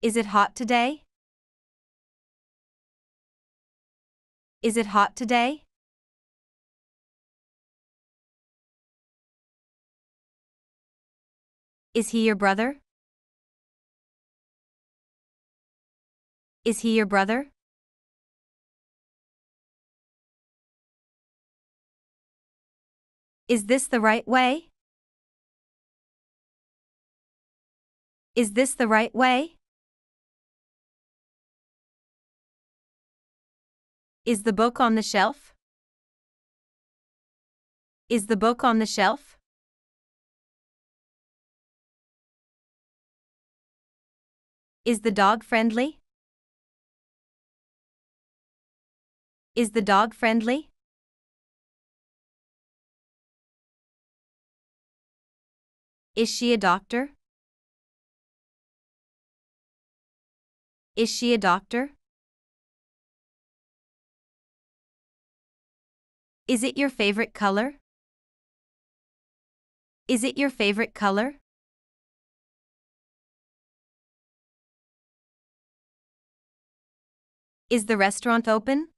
Is it hot today? Is it hot today? Is he your brother? Is he your brother? Is this the right way? Is this the right way? Is the book on the shelf? Is the book on the shelf? Is the dog friendly? Is the dog friendly? Is she a doctor? Is she a doctor? Is it your favorite color? Is it your favorite color? Is the restaurant open?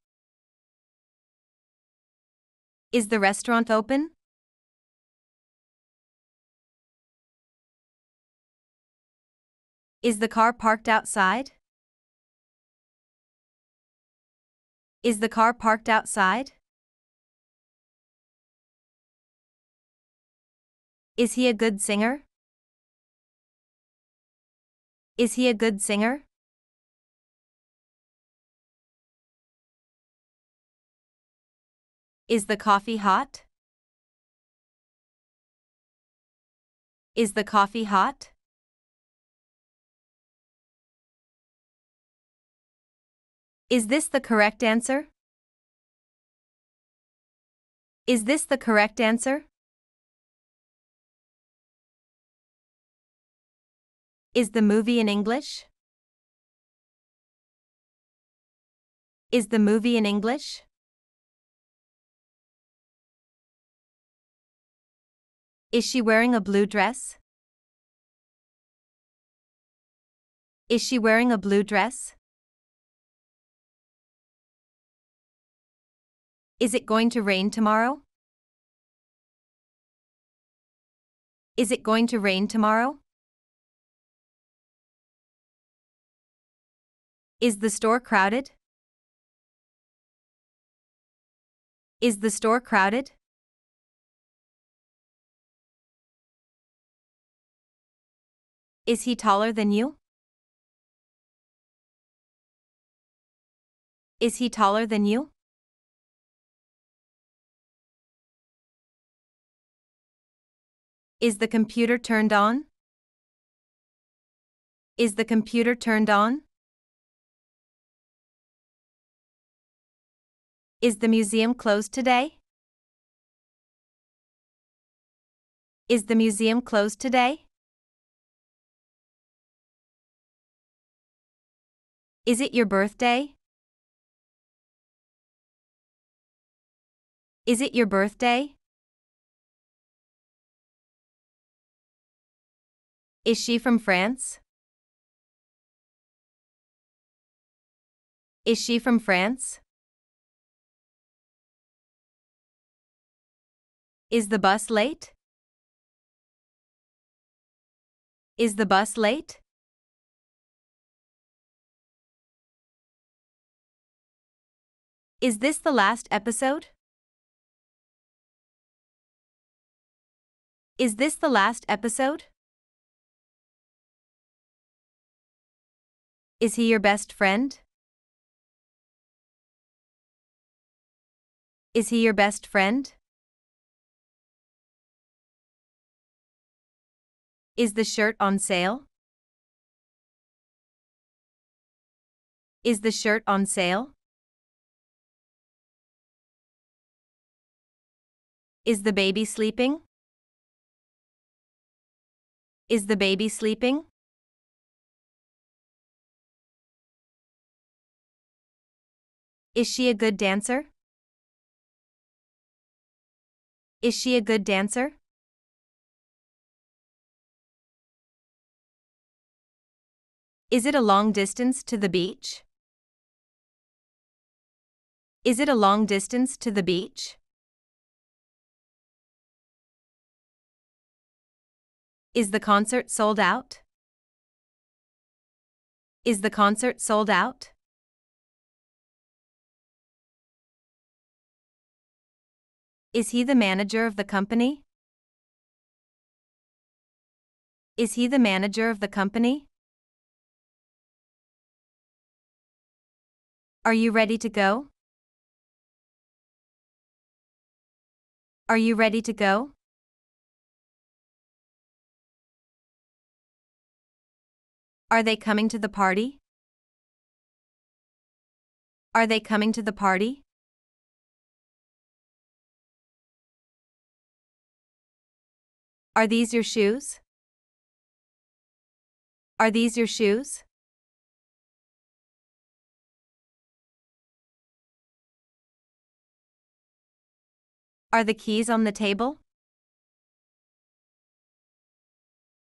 Is the restaurant open? Is the car parked outside? Is the car parked outside? Is he a good singer? Is he a good singer? Is the coffee hot? Is the coffee hot? Is this the correct answer? Is this the correct answer? Is the movie in English? Is the movie in English? Is she wearing a blue dress? Is she wearing a blue dress? Is it going to rain tomorrow? Is it going to rain tomorrow? Is the store crowded? Is the store crowded? Is he taller than you? Is he taller than you? Is the computer turned on? Is the computer turned on? Is the museum closed today? Is the museum closed today? Is it your birthday? Is it your birthday? Is she from France? Is she from France? Is the bus late? Is the bus late? Is this the last episode? Is this the last episode? Is he your best friend? Is he your best friend? Is the shirt on sale? Is the shirt on sale? Is the baby sleeping? Is the baby sleeping? Is she a good dancer? Is she a good dancer? Is it a long distance to the beach? Is it a long distance to the beach? Is the concert sold out? Is the concert sold out? Is he the manager of the company? Is he the manager of the company? Are you ready to go? Are you ready to go? Are they coming to the party? Are they coming to the party? Are these your shoes? Are these your shoes? Are the keys on the table?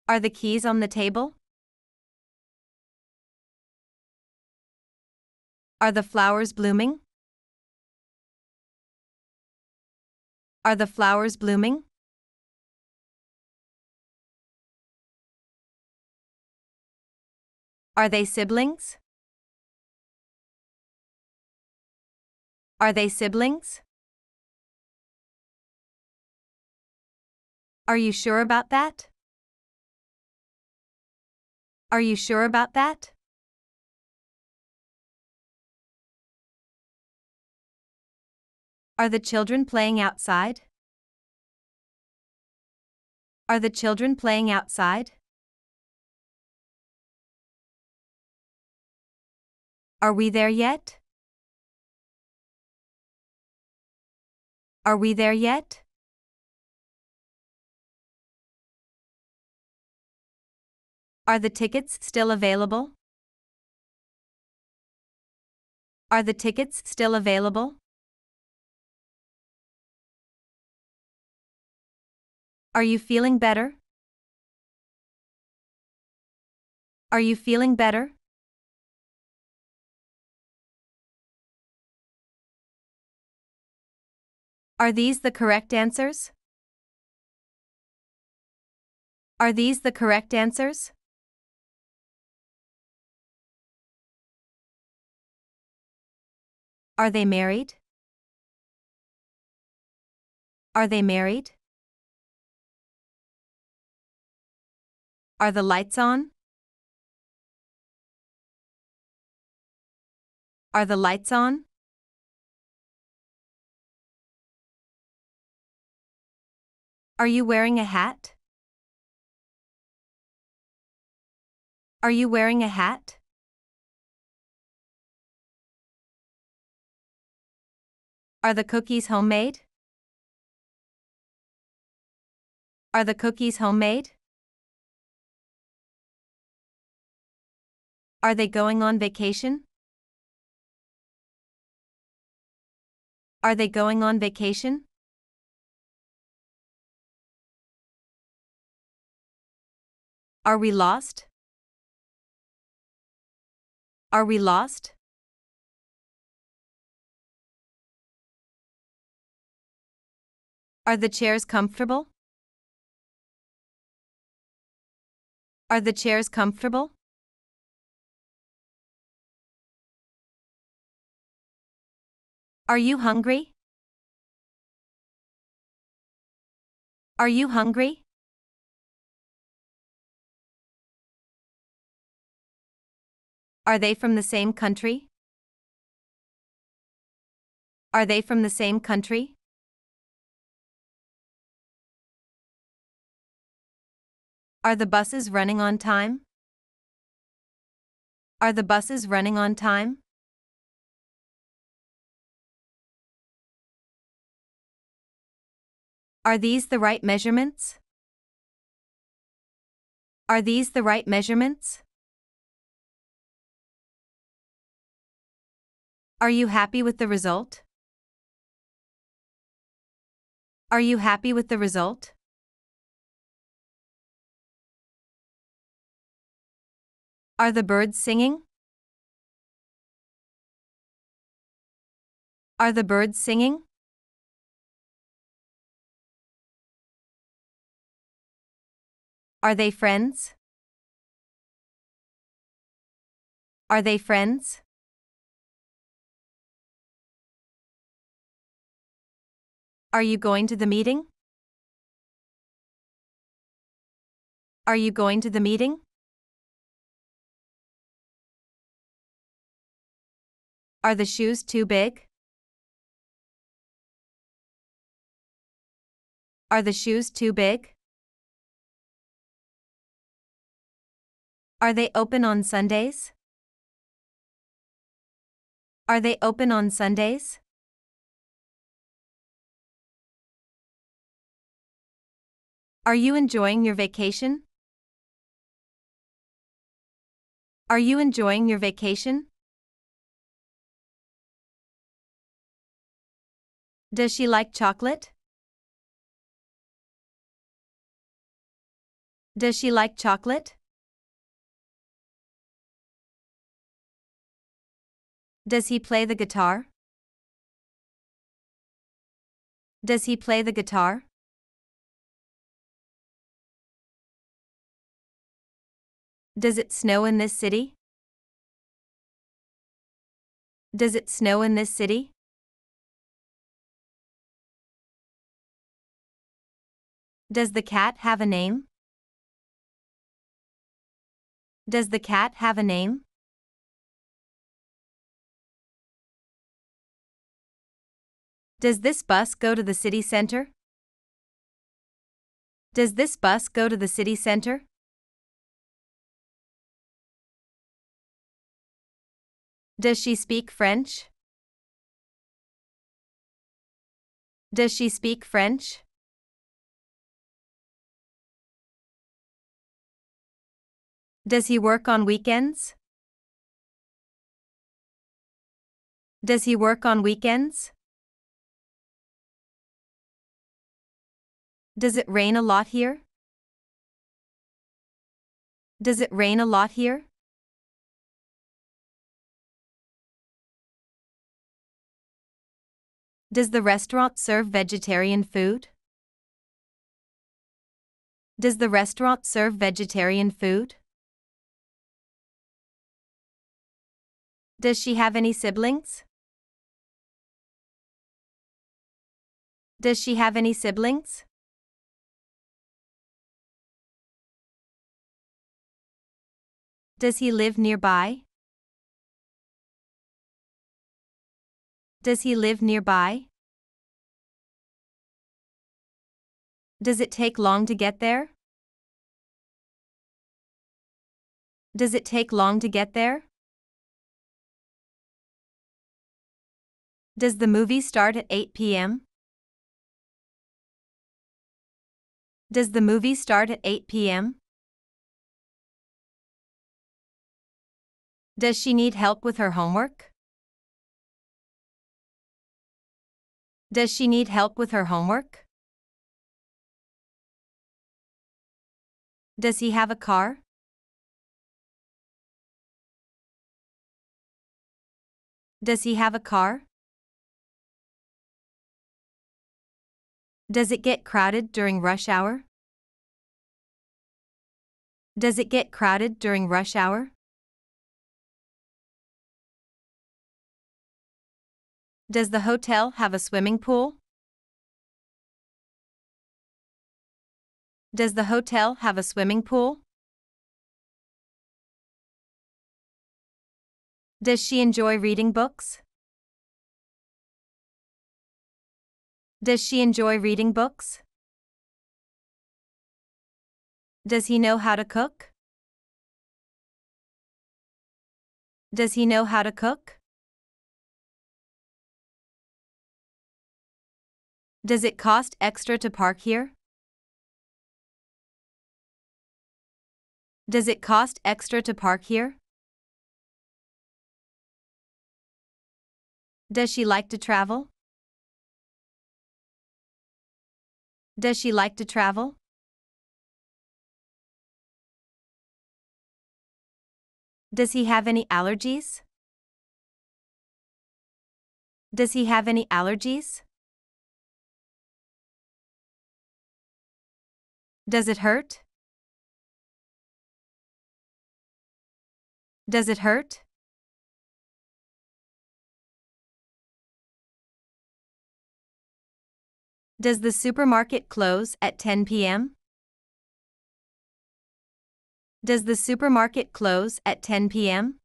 Are the keys on the table? Are the flowers blooming? Are the flowers blooming? Are they siblings? Are they siblings? Are you sure about that? Are you sure about that? Are the children playing outside? Are the children playing outside? Are we there yet? Are we there yet? Are the tickets still available? Are the tickets still available? Are you feeling better? Are you feeling better? Are these the correct answers? Are these the correct answers? Are they married? Are they married? Are the lights on? Are the lights on? Are you wearing a hat? Are you wearing a hat? Are the cookies homemade? Are the cookies homemade? Are they going on vacation? Are they going on vacation? Are we lost? Are we lost? Are the chairs comfortable? Are the chairs comfortable? Are you hungry? Are you hungry? Are they from the same country? Are they from the same country? Are the buses running on time? Are the buses running on time? Are these the right measurements? Are these the right measurements? Are you happy with the result? Are you happy with the result? Are the birds singing? Are the birds singing? Are they friends? Are they friends? Are you going to the meeting? Are you going to the meeting? Are the shoes too big? Are the shoes too big? Are they open on Sundays? Are they open on Sundays? Are you enjoying your vacation? Are you enjoying your vacation? Does she like chocolate? Does she like chocolate? Does he play the guitar? Does he play the guitar? Does it snow in this city? Does it snow in this city? Does the cat have a name? Does the cat have a name? Does this bus go to the city center? Does this bus go to the city center? Does she speak French? Does she speak French? Does he work on weekends? Does he work on weekends? Does it rain a lot here? Does it rain a lot here? Does the restaurant serve vegetarian food? Does the restaurant serve vegetarian food? Does she have any siblings? Does she have any siblings? Does he live nearby? Does he live nearby? Does it take long to get there? Does it take long to get there? Does the movie start at 8 p.m.? Does the movie start at 8 p.m.? Does she need help with her homework? Does she need help with her homework? Does he have a car? Does he have a car? Does it get crowded during rush hour? Does it get crowded during rush hour? Does the hotel have a swimming pool? Does the hotel have a swimming pool? Does she enjoy reading books? Does she enjoy reading books? Does he know how to cook? Does he know how to cook? Does it cost extra to park here? Does it cost extra to park here? Does she like to travel? Does she like to travel? Does he have any allergies? Does he have any allergies? Does it hurt? Does it hurt? Does the supermarket close at 10 p.m.? Does the supermarket close at 10 p.m.?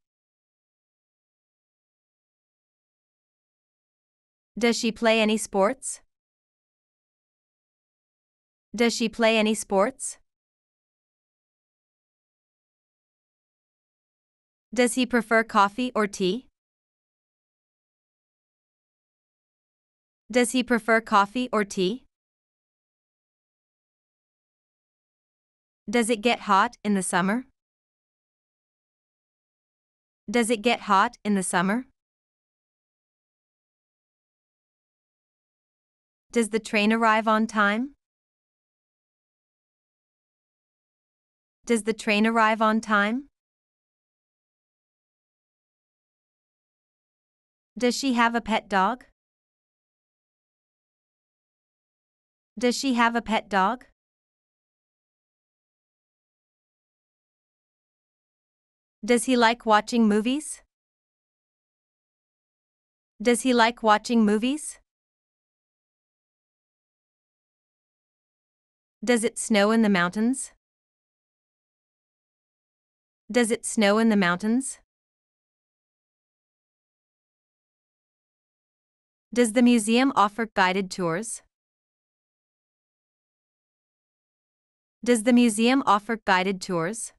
Does she play any sports? Does she play any sports? Does he prefer coffee or tea? Does he prefer coffee or tea? Does it get hot in the summer? Does it get hot in the summer? Does the train arrive on time? Does the train arrive on time? Does she have a pet dog? Does she have a pet dog? Does he like watching movies? Does he like watching movies? Does it snow in the mountains? Does it snow in the mountains? Does the museum offer guided tours? Does the museum offer guided tours?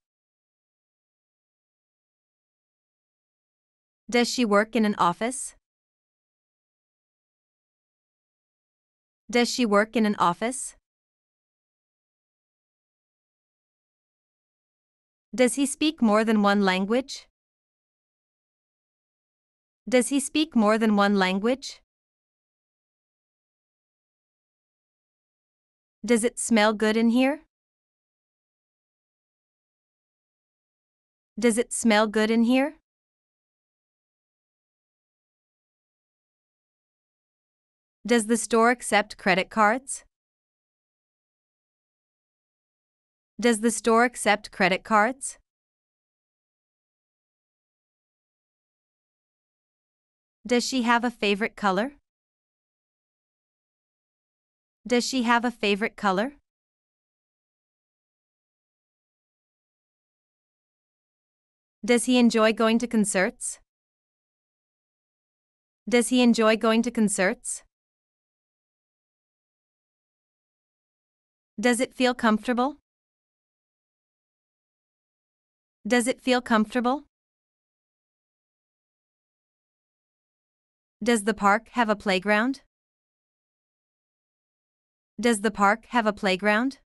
Does she work in an office? Does she work in an office? Does he speak more than one language? Does he speak more than one language? Does it smell good in here? Does it smell good in here? Does the store accept credit cards? Does the store accept credit cards? Does she have a favorite color? Does she have a favorite color? Does he enjoy going to concerts? Does he enjoy going to concerts? Does it feel comfortable? Does it feel comfortable? Does the park have a playground? Does the park have a playground?